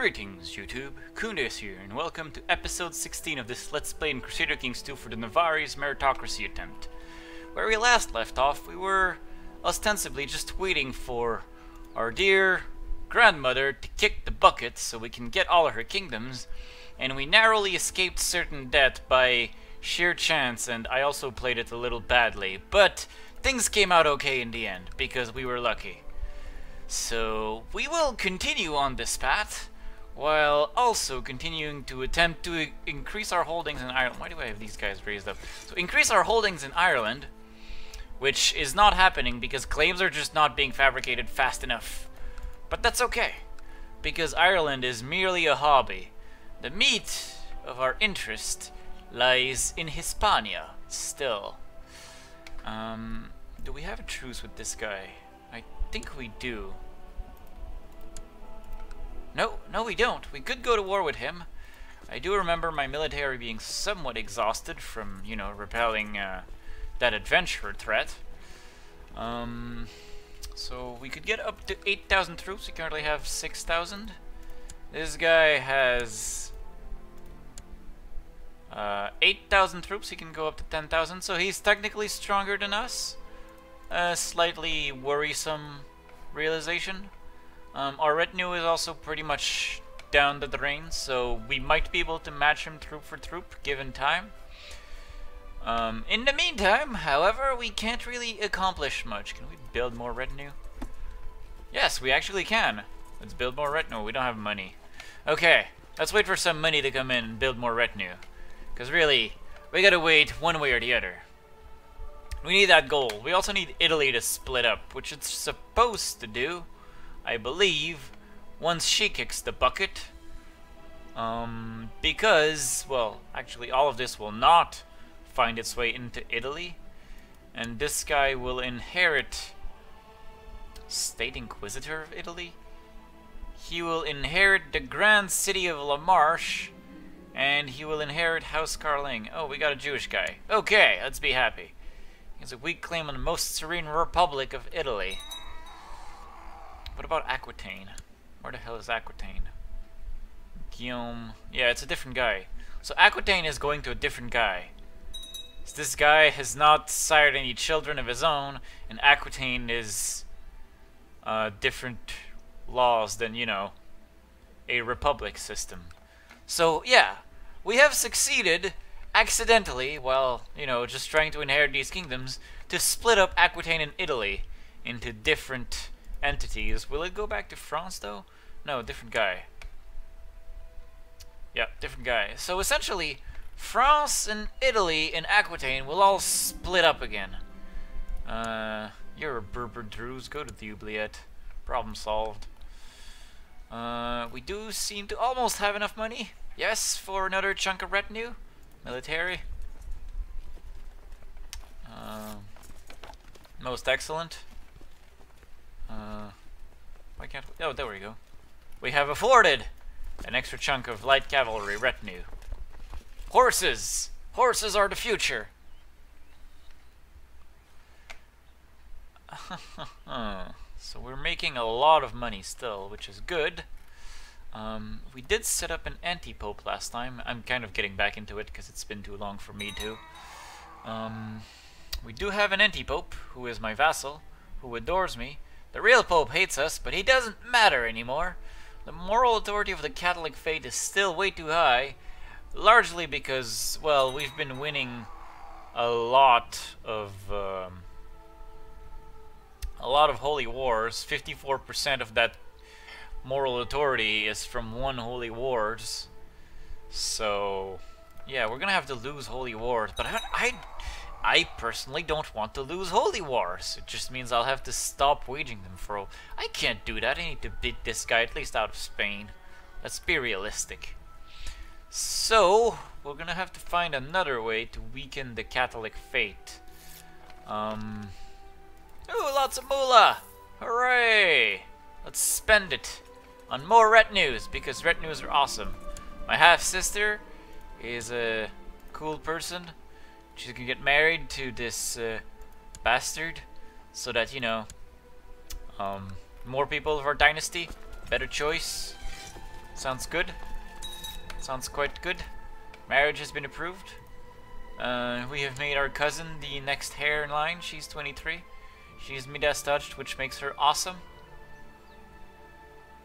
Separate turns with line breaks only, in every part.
Greetings, YouTube. Khundes here, and welcome to episode 16 of this Let's Play in Crusader Kings 2 for the Navarreese meritocracy attempt. Where we last left off, we were ostensibly just waiting for our dear grandmother to kick the bucket so we can get all of her kingdoms, and we narrowly escaped certain death by sheer chance, and I also played it a little badly, but things came out okay in the end, because we were lucky. So we will continue on this path, while also continuing to attempt to increase our holdings in Ireland. Why do I have these guys raised up? So increase our holdings in Ireland, which is not happening because claims are just not being fabricated fast enough. But that's okay, because Ireland is merely a hobby. The meat of our interest lies in Hispania, still. Um, do we have a truce with this guy? I think we do. No, no we don't. We could go to war with him. I do remember my military being somewhat exhausted from, you know, repelling uh, that adventurer threat. Um, so we could get up to 8,000 troops. We currently have 6,000. This guy has uh, 8,000 troops. He can go up to 10,000. So he's technically stronger than us. A slightly worrisome realization. Um, our retinue is also pretty much down the drain, so we might be able to match him troop for troop given time. Um, in the meantime, however, we can't really accomplish much. Can we build more retinue? Yes, we actually can. Let's build more retinue. We don't have money. Okay, let's wait for some money to come in and build more retinue. Because really, we gotta wait one way or the other. We need that goal. We also need Italy to split up, which it's supposed to do. I believe, once she kicks the bucket. Um, because, well, actually all of this will not find its way into Italy. And this guy will inherit State Inquisitor of Italy. He will inherit the grand city of La Marche, and he will inherit House Karling. Oh, we got a Jewish guy. Okay, let's be happy. He has a weak claim on the most serene republic of Italy. What about Aquitaine? Where the hell is Aquitaine? Guillaume. Yeah, it's a different guy. So Aquitaine is going to a different guy. So this guy has not sired any children of his own, and Aquitaine is uh, different laws than, you know, a republic system. So, yeah, we have succeeded accidentally, while, you know, just trying to inherit these kingdoms, to split up Aquitaine and Italy into different entities. Will it go back to France, though? No, different guy. Yeah, different guy. So essentially, France and Italy and Aquitaine will all split up again. Uh, you're a Berber Druze. Go to the Oubliette. Problem solved. Uh, we do seem to almost have enough money. Yes, for another chunk of retinue. Military. Uh, most excellent. Uh, why can't we? Oh, there we go. We have afforded an extra chunk of light cavalry retinue. Horses! Horses are the future! so we're making a lot of money still, which is good. Um, we did set up an anti-pope last time. I'm kind of getting back into it because it's been too long for me to. Um, we do have an anti-pope, who is my vassal, who adores me, the real Pope hates us, but he doesn't matter anymore. The moral authority of the Catholic faith is still way too high, largely because, well, we've been winning a lot of um, a lot of holy wars. 54% of that moral authority is from one holy wars. So, yeah, we're gonna have to lose holy wars, but I, I I personally don't want to lose holy wars. It just means I'll have to stop waging them for... I can't do that. I need to beat this guy at least out of Spain. Let's be realistic. So, we're gonna have to find another way to weaken the Catholic faith. Um... Ooh, lots of moolah! Hooray! Let's spend it on more retinues, because retinues are awesome. My half-sister is a cool person She's gonna get married to this uh, bastard so that, you know, um, more people of our dynasty, better choice. Sounds good. Sounds quite good. Marriage has been approved. Uh, we have made our cousin the next heir in line. She's 23. She's Midas touched, which makes her awesome.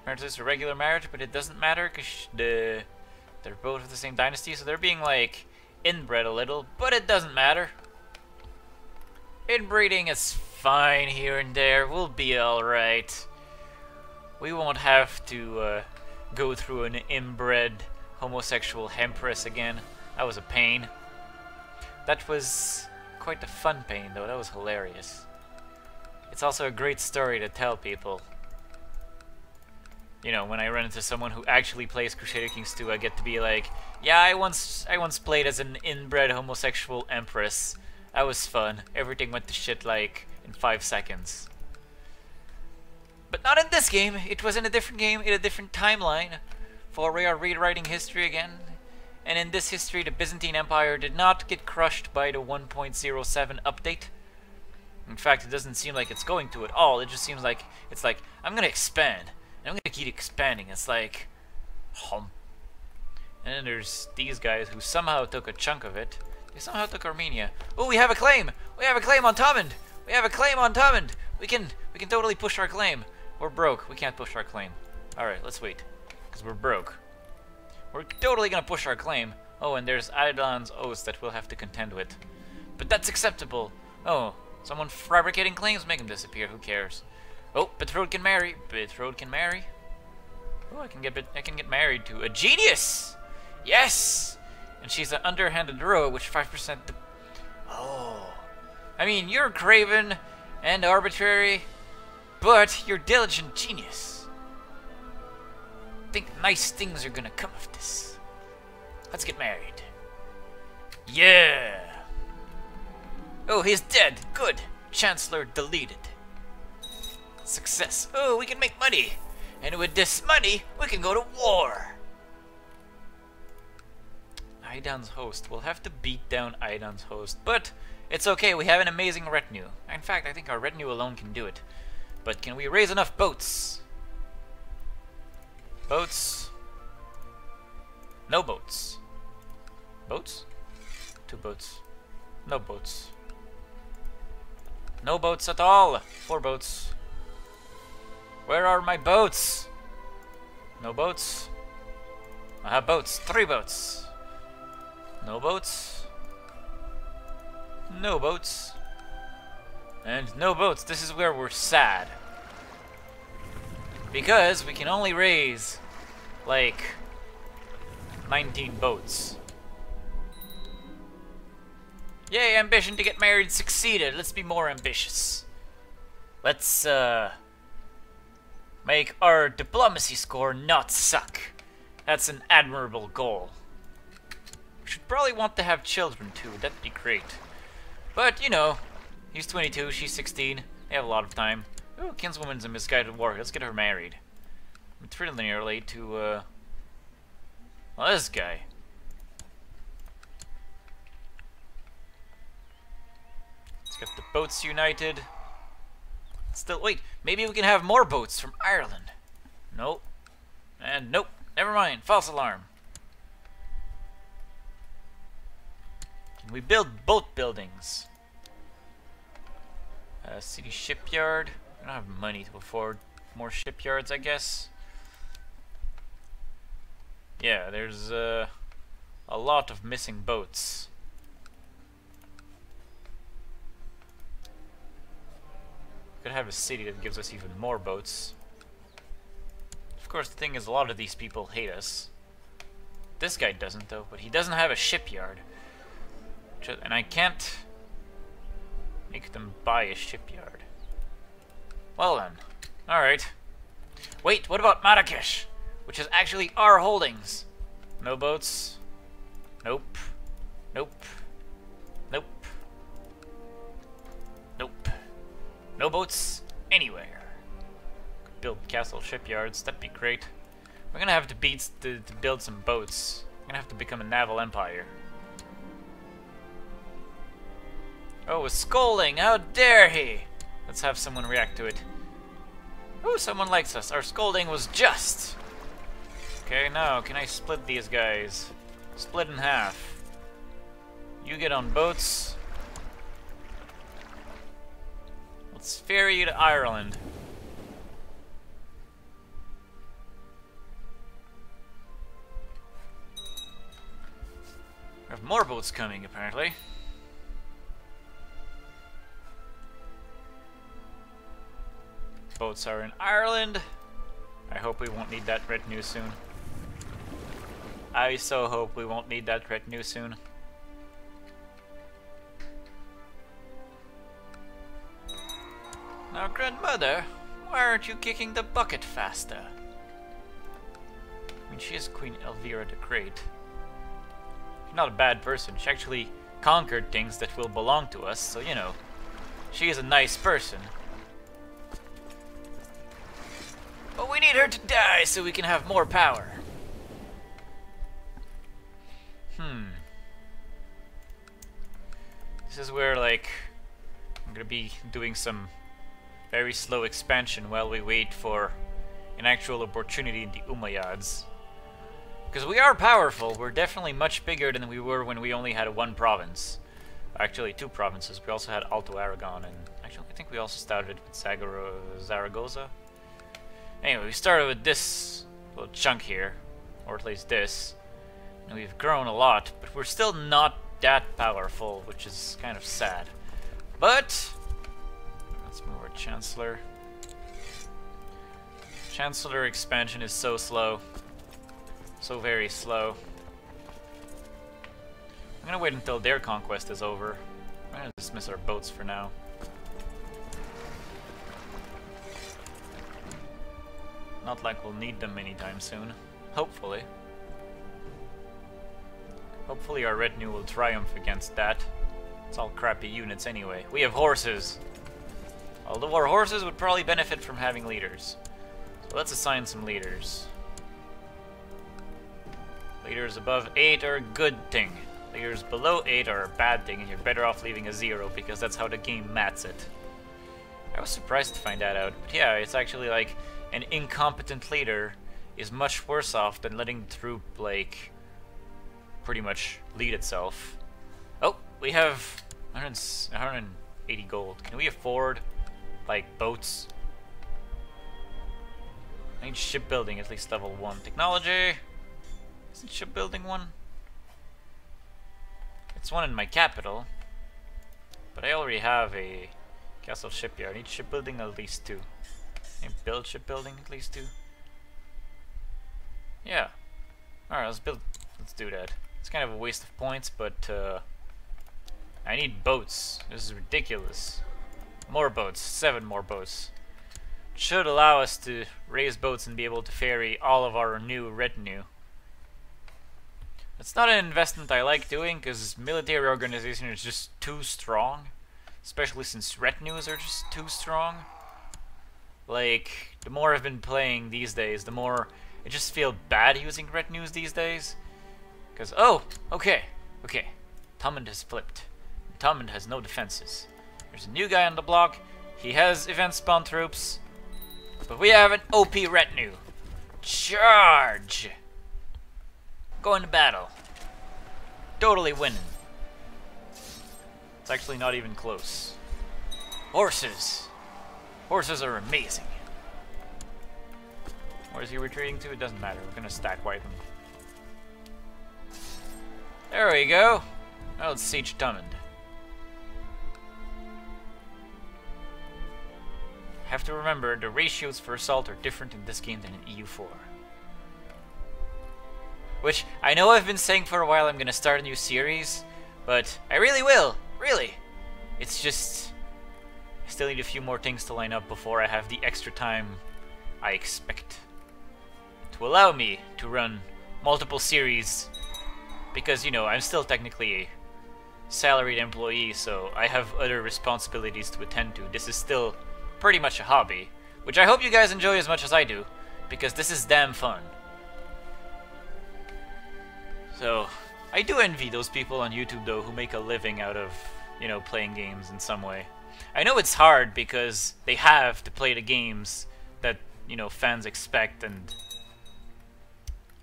Apparently it's a regular marriage, but it doesn't matter because the they're both of the same dynasty, so they're being like inbred a little, but it doesn't matter. Inbreeding is fine here and there. We'll be alright. We won't have to uh, go through an inbred homosexual empress again. That was a pain. That was quite a fun pain, though. That was hilarious. It's also a great story to tell people. You know, when I run into someone who actually plays Crusader Kings 2, I get to be like, yeah, I once I once played as an inbred homosexual empress. That was fun. Everything went to shit like in five seconds. But not in this game. It was in a different game, in a different timeline. For we are rewriting history again. And in this history, the Byzantine Empire did not get crushed by the 1.07 update. In fact, it doesn't seem like it's going to at all. It just seems like it's like, I'm to expand. And I'm to keep expanding. It's like, hum. And then there's these guys who somehow took a chunk of it. They somehow took Armenia. Oh, we have a claim! We have a claim on Thomond! We have a claim on Thomond! We can, we can totally push our claim. We're broke. We can't push our claim. Alright, let's wait. Because we're broke. We're totally to push our claim. Oh, and there's Eidolon's oaths that we'll have to contend with. But that's acceptable. Oh, someone fabricating claims? Make them disappear. Who cares? Oh, Betrothed can marry. Betrothed can marry. Oh, I can get I can get married to a genius. Yes. And she's an underhanded row, which five percent. Oh. I mean, you're craven and arbitrary, but you're diligent genius. Think nice things are gonna come of this. Let's get married. Yeah. Oh, he's dead. Good. Chancellor deleted. Success. Oh, we can make money. And with this money, we can go to war. Aidon's host. We'll have to beat down Aidon's host. But it's okay, we have an amazing retinue. In fact, I think our retinue alone can do it. But can we raise enough boats? Boats. No boats. Boats? Two boats. No boats. No boats at all. Four boats. Where are my boats? No boats. I have boats. Three boats. No boats. No boats. And no boats. This is where we're sad. Because we can only raise, like, 19 boats. Yay, ambition to get married succeeded. Let's be more ambitious. Let's, uh, make our diplomacy score not suck. That's an admirable goal. We should probably want to have children, too. That'd be great. But, you know, he's 22, she's 16. They have a lot of time. Ooh, kinswoman's a misguided warrior. Let's get her married. It's really nearly to, uh... Well, this guy. Let's get the boats united. Still, wait, maybe we can have more boats from Ireland. Nope. And nope, never mind, false alarm. Can we build boat buildings? Uh, city shipyard. I don't have money to afford more shipyards, I guess. Yeah, there's uh, a lot of missing boats. Could have a city that gives us even more boats. Of course, the thing is, a lot of these people hate us. This guy doesn't, though, but he doesn't have a shipyard. And I can't make them buy a shipyard. Well then. Alright. Wait, what about Marrakesh? Which is actually our holdings. No boats. Nope. Nope. Nope. No boats anywhere. Could build castle shipyards, that'd be great. We're gonna have to beat to, to build some boats. We're gonna have to become a naval empire. Oh, a scolding! How dare he! Let's have someone react to it. Oh, someone likes us. Our scolding was just. Okay, now, can I split these guys? Split in half. You get on boats. Let's ferry you to Ireland. We have more boats coming, apparently. Boats are in Ireland. I hope we won't need that retinue soon. I so hope we won't need that retinue soon. Grandmother, why aren't you kicking the bucket faster? I mean, she is Queen Elvira the Great. She's not a bad person. She actually conquered things that will belong to us, so, you know, she is a nice person. But we need her to die so we can have more power. Hmm. This is where, like, I'm gonna be doing some very slow expansion while we wait for an actual opportunity in the Umayyads. Because we are powerful, we're definitely much bigger than we were when we only had one province. Actually, two provinces. We also had Alto Aragon, and actually, I think we also started with Zaragoza. Anyway, we started with this little chunk here, or at least this, and we've grown a lot, but we're still not that powerful, which is kind of sad. But, Chancellor. Chancellor expansion is so slow. So very slow. I'm gonna wait until their conquest is over. I'm gonna dismiss our boats for now. Not like we'll need them anytime soon. Hopefully. Hopefully our retinue will triumph against that. It's all crappy units anyway. We have horses! Although our horses would probably benefit from having leaders. So let's assign some leaders. Leaders above 8 are a good thing. Leaders below 8 are a bad thing, and you're better off leaving a 0 because that's how the game mats it. I was surprised to find that out. But yeah, it's actually like an incompetent leader is much worse off than letting the troop, like, pretty much lead itself. Oh, we have 180 gold. Can we afford, like, boats? I need shipbuilding, at least level 1. Technology? Isn't shipbuilding one? It's one in my capital. But I already have a castle shipyard. I need shipbuilding at least two. And build shipbuilding at least two. Yeah. Alright, let's build let's do that. It's kind of a waste of points, but uh, I need boats. This is ridiculous. More boats, seven more boats. Should allow us to raise boats and be able to ferry all of our new retinue. It's not an investment I like doing because military organization is just too strong. Especially since retinues are just too strong. Like, the more I've been playing these days, the more I just feel bad using retinues these days. Because, oh, okay, okay. Thomond has flipped. Thomond has no defenses. There's a new guy on the block. He has event spawn troops. But we have an OP retinue. Charge! Going to battle. Totally winning. It's actually not even close. Horses. Horses are amazing. Where is he retreating to? It doesn't matter. We're gonna stack wipe him. There we go. Now let's siege Thomond. Have to remember, the ratios for assault are different in this game than in EU4. Which, I know I've been saying for a while I'm gonna start a new series, but I really will, really. It's just, I still need a few more things to line up before I have the extra time I expect to allow me to run multiple series because, you know, I'm still technically a salaried employee, so I have other responsibilities to attend to. This is still pretty much a hobby, which I hope you guys enjoy as much as I do, because this is damn fun. So, I do envy those people on YouTube, though, who make a living out of, you know, playing games in some way. I know it's hard because they have to play the games that, you know, fans expect and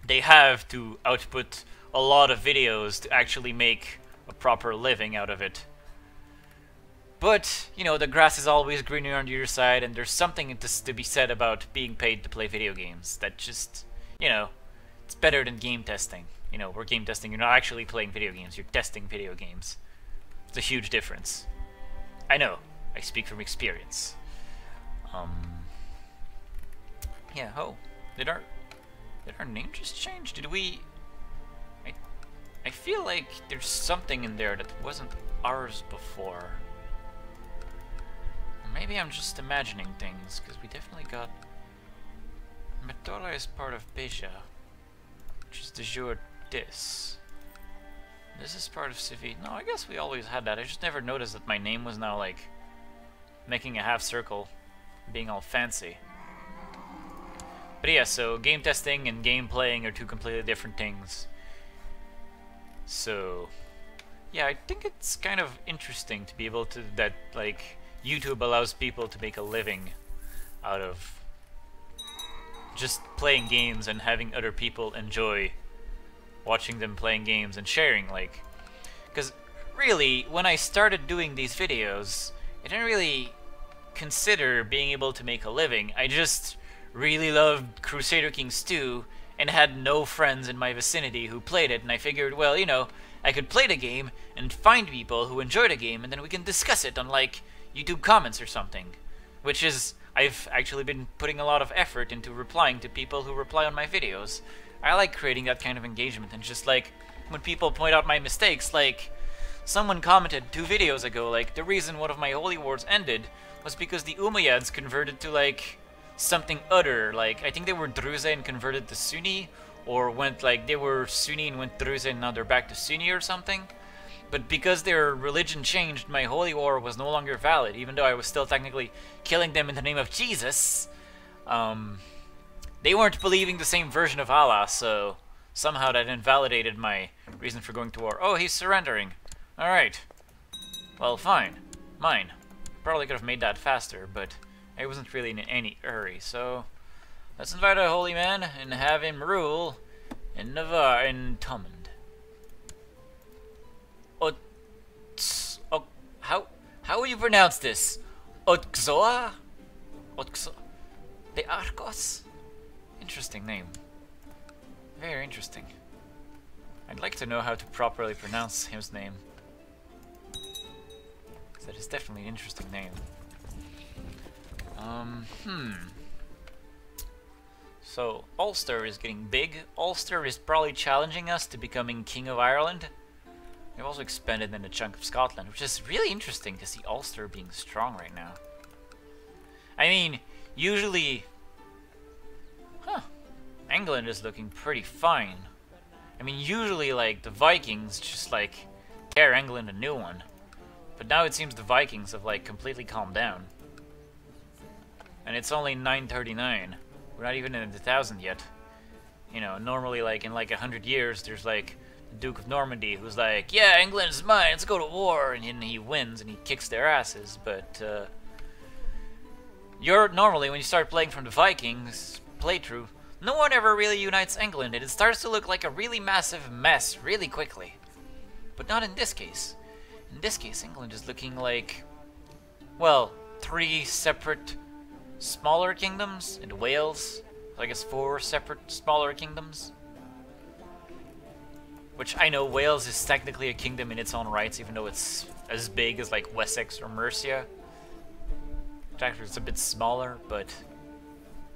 they have to output a lot of videos to actually make a proper living out of it. But, you know, the grass is always greener on your side, and there's something to, to be said about being paid to play video games. That just, you know, it's better than game testing. You know, we're game testing, you're not actually playing video games, you're testing video games. It's a huge difference. I know, I speak from experience. Um, yeah, oh, did our, did our name just change? Did we, I, I feel like there's something in there that wasn't ours before. Maybe I'm just imagining things, because we definitely got... Metola is part of Beja, which is de jure this. This is part of Civi. No, I guess we always had that. I just never noticed that my name was now, like, making a half circle, being all fancy. But yeah, so game testing and game playing are two completely different things. So, yeah, I think it's kind of interesting to be able to, that, like, YouTube allows people to make a living out of just playing games and having other people enjoy watching them playing games and sharing like because really when I started doing these videos I didn't really consider being able to make a living. I just really loved Crusader Kings 2 and had no friends in my vicinity who played it and I figured well you know I could play the game and find people who enjoy the game and then we can discuss it on like YouTube comments or something. Which is, I've actually been putting a lot of effort into replying to people who reply on my videos. I like creating that kind of engagement and just like, when people point out my mistakes, like, someone commented two videos ago, like, the reason one of my holy wars ended was because the Umayyads converted to, like, something other. Like, I think they were Druze and converted to Sunni, or went, like, they were Sunni and went Druze and now they're back to Sunni or something. But because their religion changed, my holy war was no longer valid, even though I was still technically killing them in the name of Jesus. Um, they weren't believing the same version of Allah, so somehow that invalidated my reason for going to war. Oh, he's surrendering. Alright. Well, fine. Mine. Probably could have made that faster, but I wasn't really in any hurry, so... Let's invite a holy man and have him rule in Navarre, in Thomond. How how would you pronounce this? Otxoa? Otxo The Arcos? Interesting name. Very interesting. I'd like to know how to properly pronounce his name. That is definitely an interesting name. Um, hmm. So, Ulster is getting big. Ulster is probably challenging us to becoming King of Ireland. They've also expanded in a chunk of Scotland, which is really interesting to see Ulster being strong right now. I mean, usually... Huh. England is looking pretty fine. I mean, usually, like, the Vikings just, like, tear England a new one. But now it seems the Vikings have, like, completely calmed down. And it's only 939. We're not even in the thousand yet. You know, normally, like, in, like, a hundred years, there's, like, Duke of Normandy, who's like, yeah, England's mine, let's go to war, and he wins and he kicks their asses, but, uh, you're normally, when you start playing from the Vikings playthrough, no one ever really unites England, and it starts to look like a really massive mess really quickly. But not in this case. In this case, England is looking like, well, three separate smaller kingdoms, and Wales, I guess four separate smaller kingdoms. Which I know Wales is technically a kingdom in its own rights, even though it's as big as like Wessex or Mercia. Actually, it's a bit smaller, but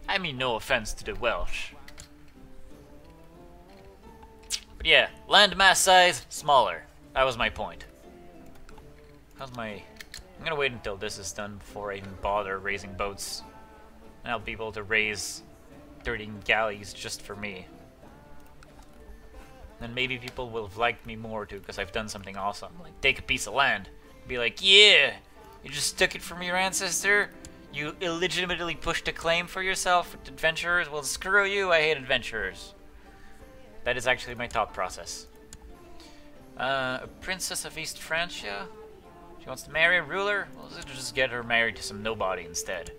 I mean no offense to the Welsh. But yeah, land mass size, smaller. That was my point. How's my... I'm gonna wait until this is done before I even bother raising boats. And I'll be able to raise 13 galleys just for me then maybe people will have liked me more too because I've done something awesome. Like take a piece of land, be like, yeah, you just took it from your ancestor. You illegitimately pushed a claim for yourself with adventurers. Well, screw you. I hate adventurers. That is actually my thought process. Uh, a princess of East Francia. She wants to marry a ruler. Well, let's just get her married to some nobody instead.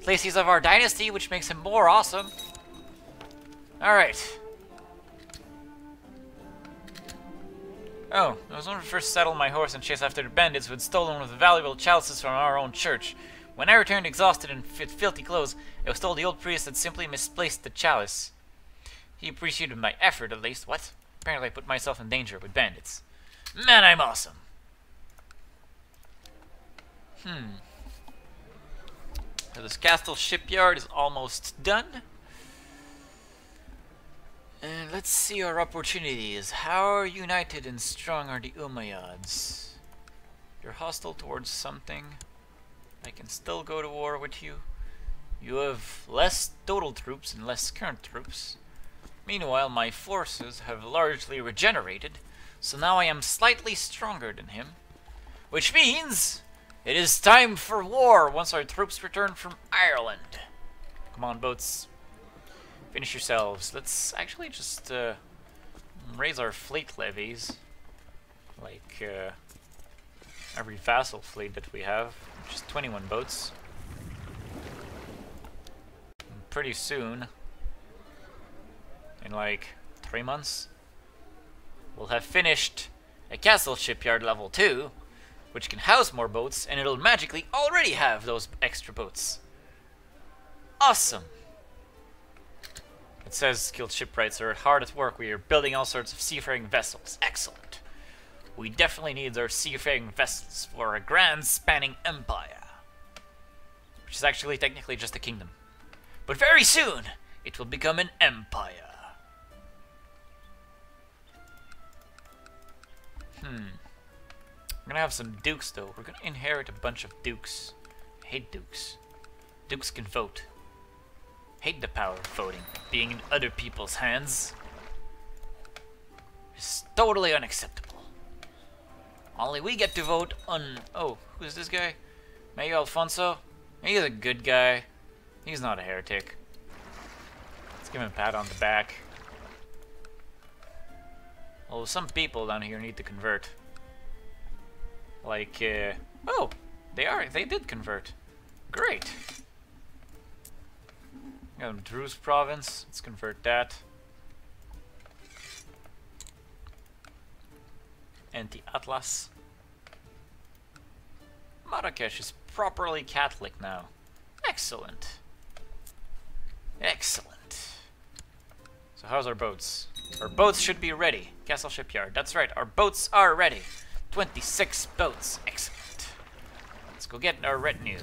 At least he's of our dynasty, which makes him more awesome. Alright. Oh, I was when to first saddle my horse and chase after the bandits who had stolen one of the valuable chalices from our own church. When I returned exhausted and with filthy clothes, I was told the old priest had simply misplaced the chalice. He appreciated my effort, at least. What? Apparently I put myself in danger with bandits. Man, I'm awesome! Hmm. So this castle shipyard is almost done. And let's see our opportunities. How united and strong are the Umayyads? You're hostile towards something. I can still go to war with you. You have less total troops and less current troops. Meanwhile, my forces have largely regenerated, so now I am slightly stronger than him. Which means it is time for war once our troops return from Ireland. Come on, boats. Finish yourselves. Let's actually just uh, raise our fleet levies. Like uh, every vassal fleet that we have, which is 21 boats. And pretty soon, in like three months, we'll have finished a castle shipyard level 2, which can house more boats, and it'll magically already have those extra boats. Awesome! It says skilled shipwrights are hard at work. We are building all sorts of seafaring vessels. Excellent. We definitely need our seafaring vessels for a grand spanning empire. Which is actually technically just a kingdom. But very soon, it will become an empire. Hmm. We're gonna have some dukes though. We're gonna inherit a bunch of dukes. I hate dukes. Dukes can vote. Hate the power of voting being in other people's hands. It's totally unacceptable. Only we get to vote on... Oh, who's this guy? Mayo Alfonso? He's a good guy. He's not a heretic. Let's give him a pat on the back. Well, some people down here need to convert. Like, uh... Oh! They are. They did convert. Great. Got Druze province. Let's convert that. Anti-Atlas. Marrakesh is properly Catholic now. Excellent. Excellent. So how's our boats? Our boats should be ready. Castle Shipyard. That's right, our boats are ready. 26 boats. Excellent. Let's go get our retinue.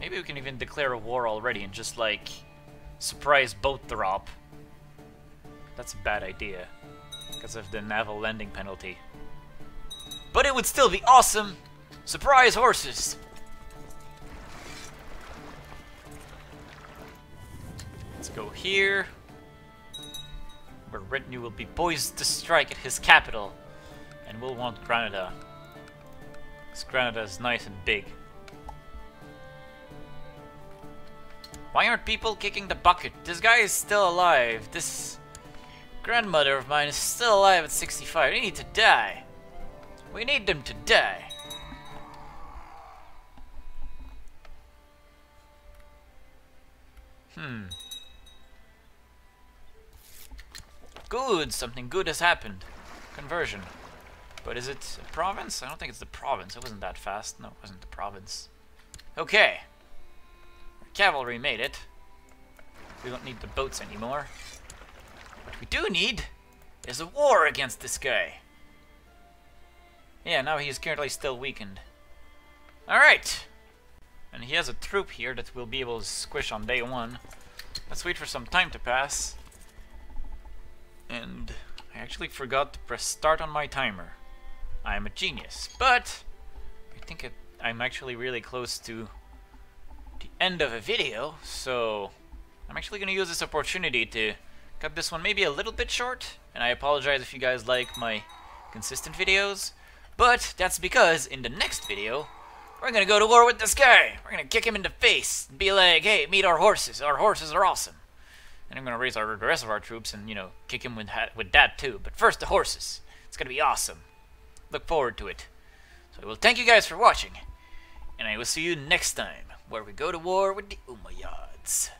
Maybe we can even declare a war already and just, like, surprise boat drop. That's a bad idea. Because of the naval landing penalty. But it would still be awesome! Surprise horses! Let's go here. Where retinue will be poised to strike at his capital. And we'll want Granada. Because Granada is nice and big. Why aren't people kicking the bucket? This guy is still alive. This grandmother of mine is still alive at 65. They need to die. We need them to die. Hmm. Good, something good has happened. Conversion. But is it a province? I don't think it's the province. It wasn't that fast. No, it wasn't the province. Okay. Cavalry made it. We don't need the boats anymore. What we do need is a war against this guy. Yeah, now he is currently still weakened. Alright! And he has a troop here that we'll be able to squish on day one. Let's wait for some time to pass. And I actually forgot to press start on my timer. I am a genius, but I think it, I'm actually really close to end of a video, so I'm actually going to use this opportunity to cut this one maybe a little bit short, and I apologize if you guys like my consistent videos, but that's because in the next video, we're going to go to war with this guy. We're going to kick him in the face and be like, hey, meet our horses. Our horses are awesome. And I'm going to raise our, the rest of our troops and, you know, kick him with, with that too. But first, the horses. It's going to be awesome. Look forward to it. So I will thank you guys for watching, and I will see you next time where we go to war with the Umayyads.